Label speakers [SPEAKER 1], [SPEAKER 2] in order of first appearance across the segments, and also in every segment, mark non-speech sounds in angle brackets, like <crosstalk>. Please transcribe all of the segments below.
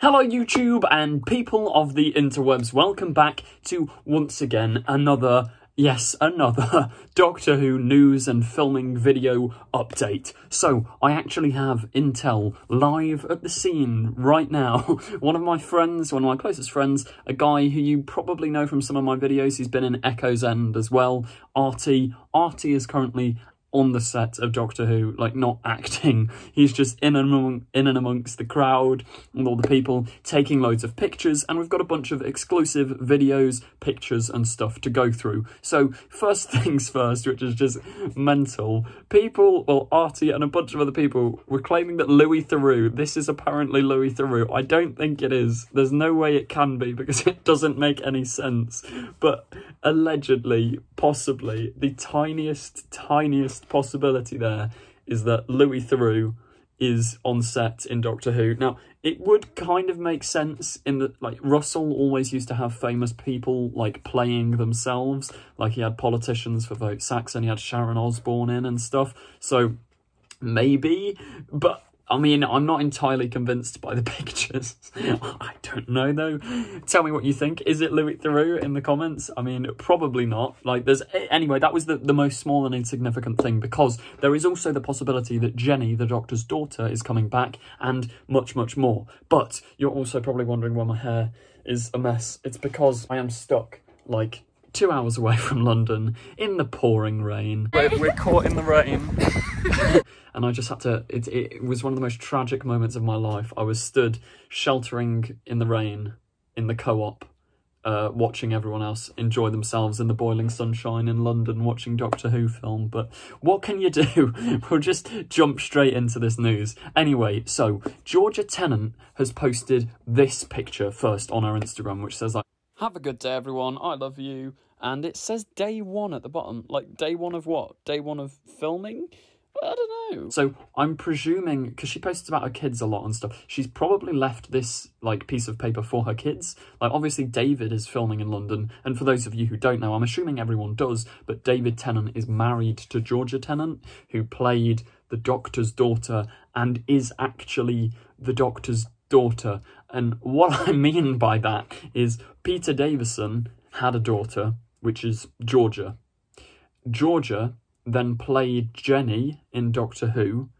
[SPEAKER 1] Hello YouTube and people of the interwebs, welcome back to once again another, yes, another <laughs> Doctor Who news and filming video update. So, I actually have Intel live at the scene right now. <laughs> one of my friends, one of my closest friends, a guy who you probably know from some of my videos, he's been in Echo's End as well, Artie. Artie is currently on the set of Doctor Who, like not <laughs> acting. He's just in and among, in and amongst the crowd and all the people taking loads of pictures, and we've got a bunch of exclusive videos, pictures, and stuff to go through. So first <laughs> things first, which is just mental. People, well, Artie and a bunch of other people were claiming that Louis Theroux, this is apparently Louis Theroux. I don't think it is. There's no way it can be because <laughs> it doesn't make any sense. But allegedly, possibly, the tiniest, tiniest possibility there is that Louis Theroux is on set in Doctor Who. Now, it would kind of make sense in that, like, Russell always used to have famous people, like, playing themselves. Like, he had politicians for Vote Saxon, he had Sharon Osbourne in and stuff. So, maybe, but I mean, I'm not entirely convinced by the <laughs> pictures. I don't know though. Tell me what you think. Is it Louis Theroux in the comments? I mean, probably not. Like, there's anyway. That was the the most small and insignificant thing because there is also the possibility that Jenny, the Doctor's daughter, is coming back, and much much more. But you're also probably wondering why my hair is a mess. It's because I am stuck like two hours away <laughs> from London in the pouring rain. We're, we're caught in the rain. <laughs> and I just had to, it, it was one of the most tragic moments of my life. I was stood sheltering in the rain in the co-op, uh, watching everyone else enjoy themselves in the boiling sunshine in London, watching Doctor Who film. But what can you do? <laughs> we'll just jump straight into this news. Anyway, so Georgia Tennant has posted this picture first on her Instagram, which says like, have a good day, everyone. I love you. And it says day one at the bottom. Like, day one of what? Day one of filming? I don't know. So I'm presuming, because she posts about her kids a lot and stuff, she's probably left this like piece of paper for her kids. Like obviously David is filming in London, and for those of you who don't know, I'm assuming everyone does, but David Tennant is married to Georgia Tennant, who played the Doctor's daughter and is actually the Doctor's daughter. And what I mean by that is Peter Davison had a daughter, which is Georgia. Georgia then played Jenny in Doctor Who,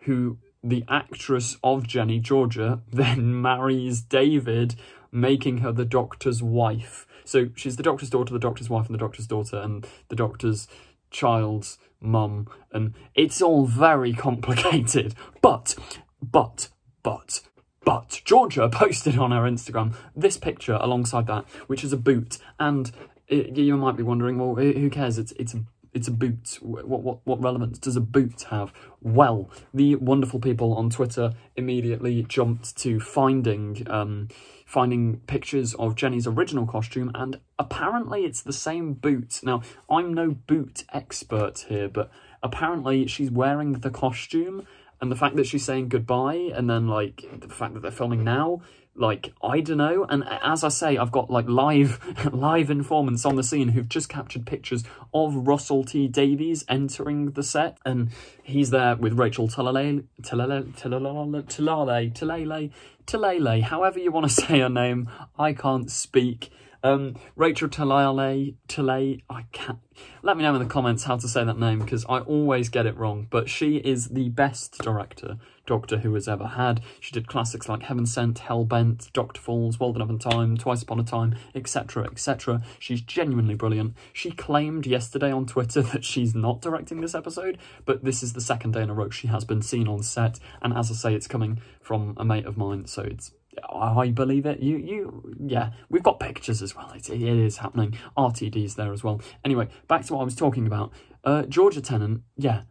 [SPEAKER 1] who the actress of Jenny, Georgia, <laughs> then marries David, making her the Doctor's wife. So she's the Doctor's daughter, the Doctor's wife, and the Doctor's daughter, and the Doctor's child's mum. And it's all very <laughs> complicated. But, but, but, but Georgia posted on her Instagram this picture alongside that, which is a boot. And it, you might be wondering, well, who cares? It's it's a it's a boot. What what what relevance does a boot have? Well, the wonderful people on Twitter immediately jumped to finding um finding pictures of Jenny's original costume, and apparently it's the same boot. Now, I'm no boot expert here, but apparently she's wearing the costume and the fact that she's saying goodbye and then like the fact that they're filming now like i don't know. And as i say i've got like live <laughs> live informants on the scene who've just captured pictures of russell t davies entering the set. And he's there with rachel Talalay, Talalay, Talalay, Talalay, Talalay, however you want to <laughs> say her name. I can't speak um, Rachel Talalay, Talay, I can't. Let me know in the comments how to say that name because I always get it wrong. But she is the best director Doctor Who has ever had. She did classics like Heaven Sent, Hellbent, Doctor Falls, World Enough and Time, Twice Upon a Time, etc, etc. She's genuinely brilliant. She claimed yesterday on Twitter <laughs> that she's not directing this episode, but this is the second day in a row she has been seen on set. And as I say, it's coming from a mate of mine, so it's I believe it. You, you, yeah, we've got pictures as well. It, it is happening. RTD's there as well. Anyway, back to what I was talking about. Uh, Georgia Tennant, yeah.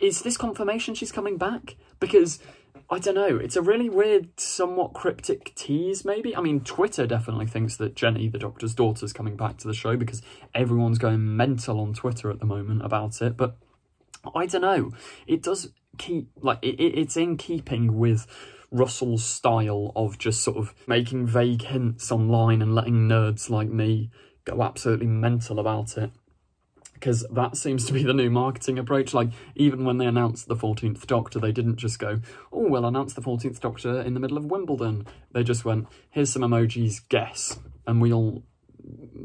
[SPEAKER 1] Is this confirmation she's coming back? Because, I don't know, it's a really weird, somewhat cryptic tease, maybe? I mean, Twitter definitely thinks that Jenny, the Doctor's daughter, is coming back to the show because everyone's going mental on Twitter at the moment about it. But, I don't know. It does keep, like, it, it's in keeping with Russell's style of just sort of making vague hints online and letting nerds like me go absolutely mental about it. because that seems to be the new marketing approach. Like, even when they announced the 14th Doctor, they didn't just go, oh, we'll announce the 14th Doctor in the middle of Wimbledon. They just went, here's some emojis, guess. And we all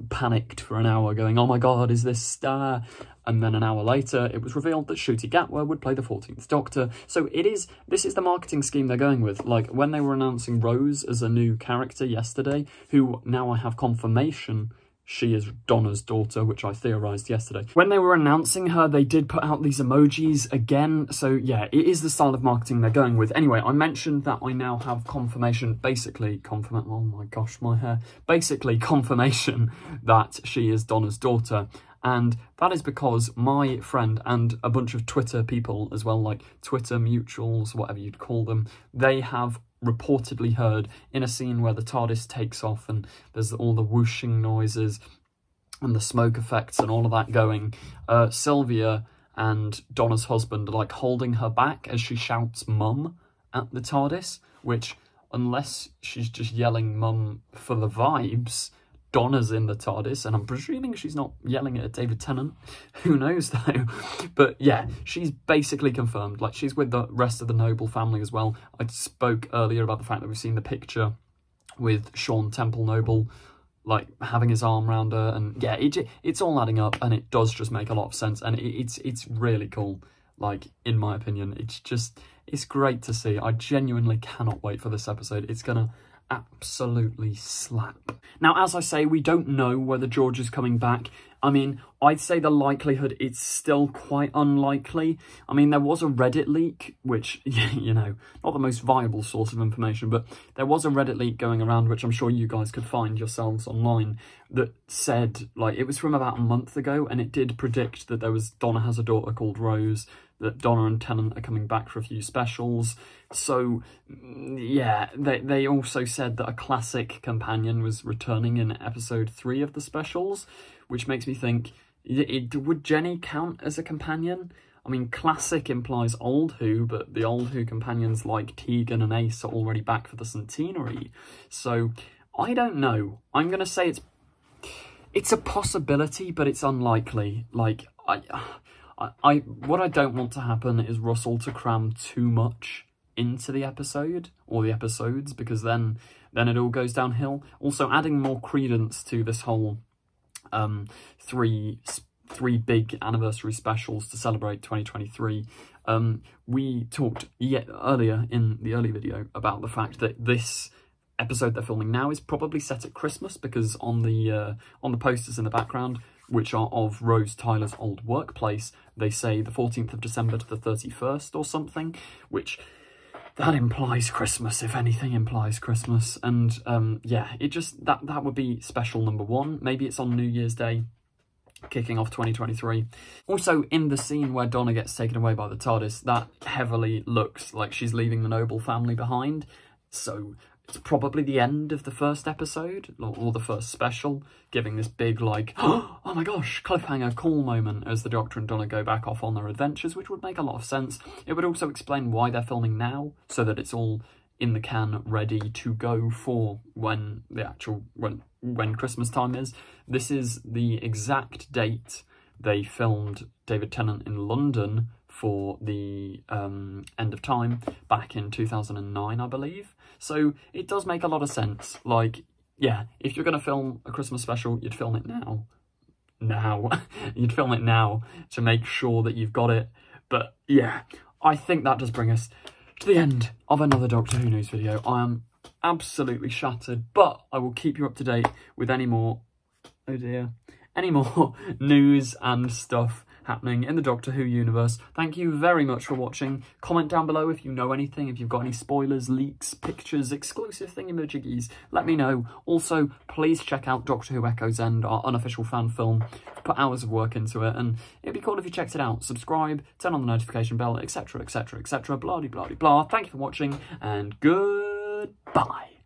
[SPEAKER 1] panicked for an hour going, oh my god, is this Star? And then an hour later, it was revealed that Ncuti Gatwa would play the 14th Doctor. So it is, this is the marketing scheme they're going with. Like, when they were announcing Rose as a new character yesterday, who now I have confirmation she is Donna's daughter, which I theorised yesterday. When they were announcing her, they did put out these emojis again. So yeah, it is the style of marketing they're going with. Anyway, I mentioned that I now have confirmation, basically confirmation, oh my gosh, my hair. Basically confirmation <laughs> that she is Donna's daughter. And that is because my friend and a bunch of Twitter people as well, like Twitter mutuals, whatever you'd call them, they have reportedly heard in a scene where the TARDIS takes off and there's all the whooshing noises and the smoke effects and all of that going. Uh, Sylvia and Donna's husband are like holding her back as she shouts mum at the TARDIS, which unless she's just yelling mum for the vibes, Donna's in the TARDIS, and I'm presuming she's not yelling at David Tennant. <laughs> Who knows, <laughs> though? But yeah, she's basically confirmed. Like, she's with the rest of the Noble family as well. I spoke earlier about the fact that we've seen the picture with Shaun Temple Noble, like, having his arm around her. And yeah, it, it's all adding up, and it does just make a lot of sense. And it, it's, it's really cool, like, in my opinion. It's just, it's great to see. I genuinely cannot wait for this episode. It's gonna absolutely slap. Now, as I say, we don't know whether George is coming back. I mean, I'd say the likelihood it's still quite unlikely. I mean, there was a Reddit leak, which, <laughs> you know, not the most viable source of information, but there was a Reddit leak going around, which I'm sure you guys could find yourselves online, that said, like, it was from about a month ago, and it did predict that there was Donna has a daughter called Rose, that Donna and Tennant are coming back for a few specials. So, mm, yeah, they, they also said that a classic companion was returning in episode three of the specials, which makes me think, would Jenny count as a companion? I mean, classic implies old Who, but the old Who companions like Tegan and Ace are already back for the centenary. So, I don't know. I'm going to say it's it's a possibility, but it's unlikely. Like, I, I, I, what I don't want to happen is Russell to cram too much into the episode or the episodes because then then it all goes downhill. Also, adding more credence to this whole um, three three big anniversary specials to celebrate 2023. Um, we talked yet earlier in the early video about the fact that this episode they're filming now is probably set at Christmas because on the uh, on the posters in the background, which are of Rose Tyler's old workplace, they say the 14th of December to the 31st or something, which that implies Christmas, if anything implies Christmas. And um, yeah, it just, that, that would be special number one. Maybe it's on New Year's Day, kicking off 2023. Also, in the scene where Donna gets taken away by the TARDIS, that heavily looks like she's leaving the Noble family behind. So it's probably the end of the first episode or the first special, giving this big like, <gasps> oh my gosh, cliffhanger, call moment as the Doctor and Donna go back off on their adventures, which would make a lot of sense. It would also explain why they're filming now, so that it's all in the can ready to go for when the actual when when Christmas time is. This is the exact date they filmed David Tennant in London for the um, end of time back in 2009, I believe. So it does make a lot of sense. Like, yeah, if you're going to film a Christmas special, you'd film it now. Now. <laughs> you'd film it now to make sure that you've got it. But yeah, I think that does bring us to the end of another Doctor Who news video. I am absolutely shattered, but I will keep you up to date with any more, oh dear, any more <laughs> news and stuff happening in the Doctor Who universe. Thank you very much for watching. Comment down below if you know anything, if you've got any spoilers, leaks, pictures, exclusive thingamajiggies, let me know. Also, please check out Doctor Who Echoes End, our unofficial fan film. Put hours of work into it, and it'd be cool if you checked it out. Subscribe, turn on the notification bell, etc, etc, etc, blah, blah, blah, blah. Thank you for watching, and goodbye.